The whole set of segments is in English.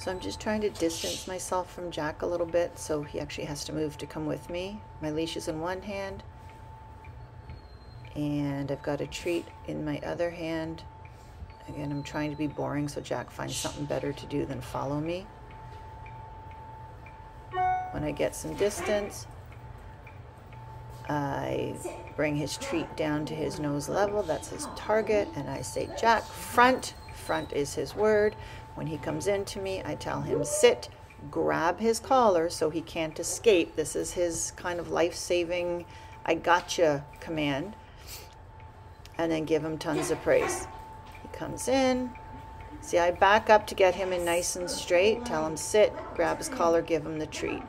So I'm just trying to distance myself from Jack a little bit so he actually has to move to come with me. My leash is in one hand and I've got a treat in my other hand. Again, I'm trying to be boring so Jack finds something better to do than follow me. When I get some distance, I bring his treat down to his nose level. That's his target. And I say, Jack, front. Front is his word. When he comes in to me, I tell him, sit, grab his collar so he can't escape. This is his kind of life saving, I gotcha command. And then give him tons of praise. He comes in, See, I back up to get him in nice and straight, tell him sit, grab his collar, give him the treat.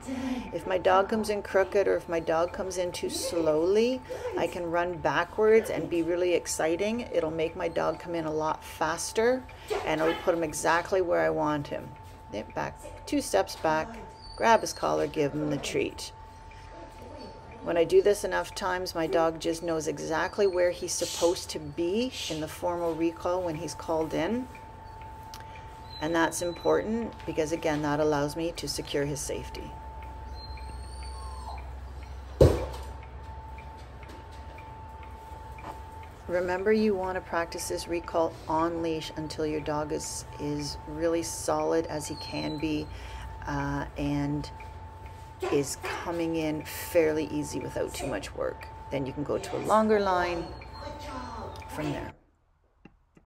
If my dog comes in crooked or if my dog comes in too slowly, I can run backwards and be really exciting. It'll make my dog come in a lot faster and it'll put him exactly where I want him. Back, two steps back, grab his collar, give him the treat. When I do this enough times, my dog just knows exactly where he's supposed to be in the formal recall when he's called in. And that's important because, again, that allows me to secure his safety. Remember, you want to practice this recall on leash until your dog is, is really solid as he can be uh, and is coming in fairly easy without too much work. Then you can go to a longer line from there.